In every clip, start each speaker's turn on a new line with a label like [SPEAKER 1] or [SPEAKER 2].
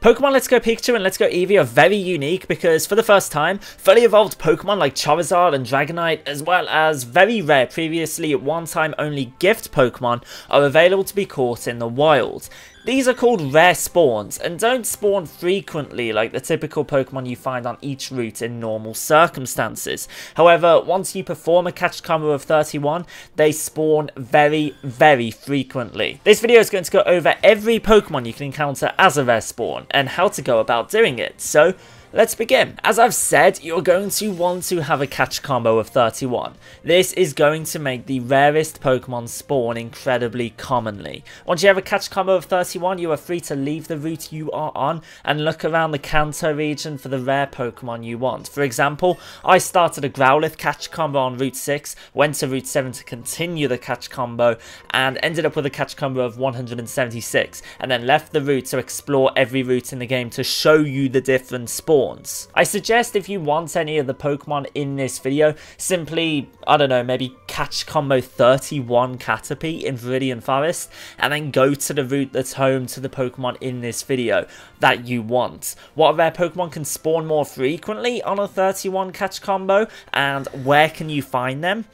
[SPEAKER 1] Pokemon Let's Go Pikachu and Let's Go Eevee are very unique because for the first time, fully evolved Pokemon like Charizard and Dragonite, as well as very rare previously one-time only gift Pokemon, are available to be caught in the wild. These are called rare spawns and don't spawn frequently like the typical Pokemon you find on each route in normal circumstances. However, once you perform a catch combo of 31, they spawn very, very frequently. This video is going to go over every Pokemon you can encounter as a rare spawn and how to go about doing it. So Let's begin. As I've said, you're going to want to have a catch combo of 31. This is going to make the rarest Pokemon spawn incredibly commonly. Once you have a catch combo of 31, you are free to leave the route you are on and look around the Kanto region for the rare Pokemon you want. For example, I started a Growlithe catch combo on Route 6, went to Route 7 to continue the catch combo, and ended up with a catch combo of 176, and then left the route to explore every route in the game to show you the different spawns spawns. I suggest if you want any of the Pokemon in this video, simply, I don't know, maybe catch combo 31 Caterpie in Viridian Forest, and then go to the route that's home to the Pokemon in this video that you want. What rare Pokemon can spawn more frequently on a 31 catch combo, and where can you find them?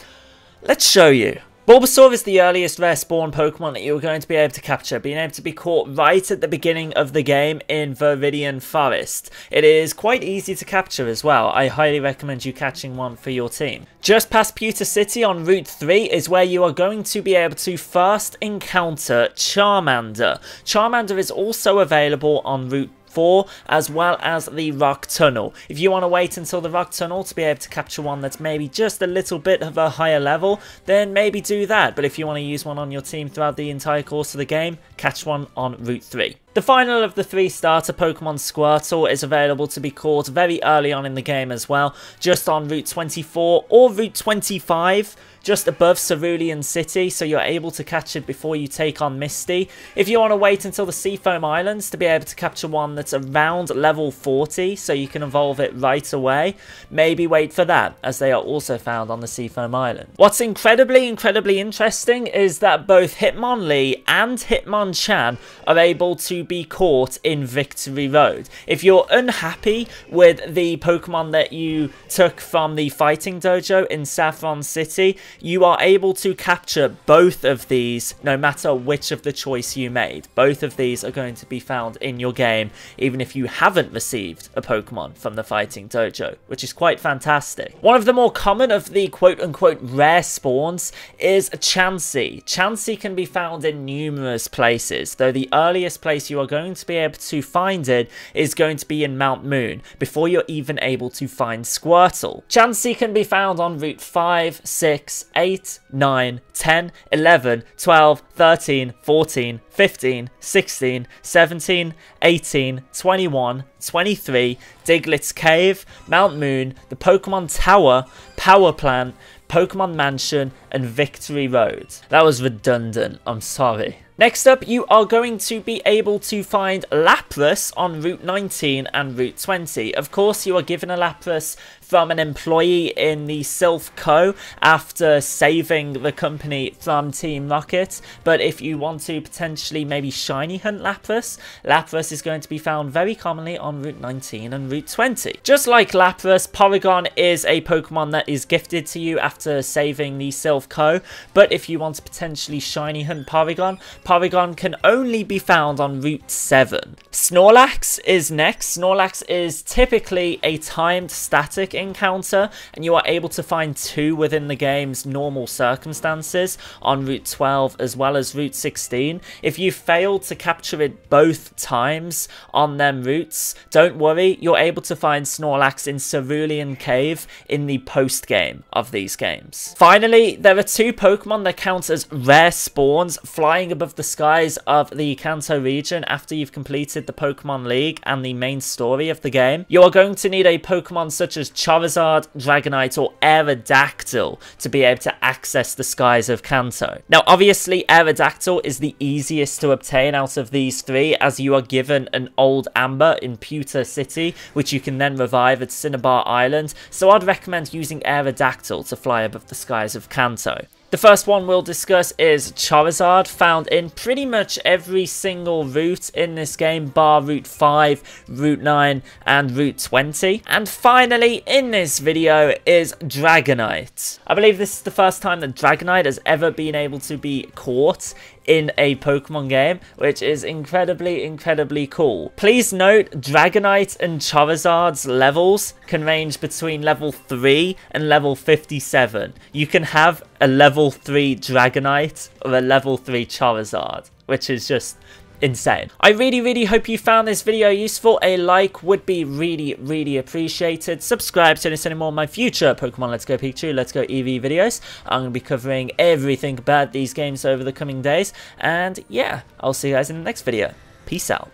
[SPEAKER 1] Let's show you. Bulbasaur is the earliest rare spawn Pokemon that you're going to be able to capture, being able to be caught right at the beginning of the game in Viridian Forest. It is quite easy to capture as well, I highly recommend you catching one for your team. Just past Pewter City on Route 3 is where you are going to be able to first encounter Charmander. Charmander is also available on Route 4, as well as the Rock Tunnel. If you want to wait until the Rock Tunnel to be able to capture one that's maybe just a little bit of a higher level, then maybe do that. But if you want to use one on your team throughout the entire course of the game, catch one on Route 3. The final of the three starter Pokemon Squirtle is available to be caught very early on in the game as well, just on Route 24 or Route 25, just above Cerulean City, so you're able to catch it before you take on Misty. If you want to wait until the Seafoam Islands to be able to capture one that's around level 40, so you can evolve it right away, maybe wait for that, as they are also found on the Seafoam Island. What's incredibly, incredibly interesting is that both Hitmonlee and Hitmonchan are able to be caught in Victory Road. If you're unhappy with the Pokemon that you took from the Fighting Dojo in Saffron City, you are able to capture both of these no matter which of the choice you made. Both of these are going to be found in your game even if you haven't received a Pokemon from the Fighting Dojo, which is quite fantastic. One of the more common of the quote-unquote rare spawns is Chansey. Chansey can be found in numerous places, though the earliest place you you are going to be able to find it is going to be in Mount Moon, before you're even able to find Squirtle. Chansey can be found on Route 5, 6, 8, 9, 10, 11, 12, 13, 14, 15, 16, 17, 18, 21, 23, Diglett's Cave, Mount Moon, the Pokemon Tower, Power Plant, Pokemon Mansion, and Victory Road. That was redundant, I'm sorry. Next up, you are going to be able to find Lapras on Route 19 and Route 20. Of course, you are given a Lapras from an employee in the Sylph Co. after saving the company from Team Rocket. But if you want to potentially maybe shiny hunt Lapras, Lapras is going to be found very commonly on Route 19 and Route 20. Just like Lapras, Porygon is a Pokemon that is gifted to you after saving the Sylph Co. But if you want to potentially shiny hunt Porygon, Porygon can only be found on Route 7. Snorlax is next. Snorlax is typically a timed static encounter, and you are able to find two within the game's normal circumstances on Route 12 as well as Route 16. If you fail to capture it both times on them routes, don't worry, you're able to find Snorlax in Cerulean Cave in the post-game of these games. Finally, there are two Pokemon that count as rare spawns flying above the skies of the Kanto region after you've completed the Pokemon League and the main story of the game, you are going to need a Pokemon such as Charizard, Dragonite or Aerodactyl to be able to access the skies of Kanto. Now obviously Aerodactyl is the easiest to obtain out of these three as you are given an old amber in Pewter City which you can then revive at Cinnabar Island, so I'd recommend using Aerodactyl to fly above the skies of Kanto. The first one we'll discuss is Charizard, found in pretty much every single route in this game, bar Route 5, Route 9, and Route 20. And finally, in this video, is Dragonite. I believe this is the first time that Dragonite has ever been able to be caught in a Pokemon game, which is incredibly, incredibly cool. Please note, Dragonite and Charizard's levels can range between level 3 and level 57. You can have a level 3 Dragonite or a level 3 Charizard, which is just insane. I really, really hope you found this video useful. A like would be really, really appreciated. Subscribe to more of My future Pokemon Let's Go Pikachu, Let's Go Eevee videos. I'm going to be covering everything about these games over the coming days. And yeah, I'll see you guys in the next video. Peace out.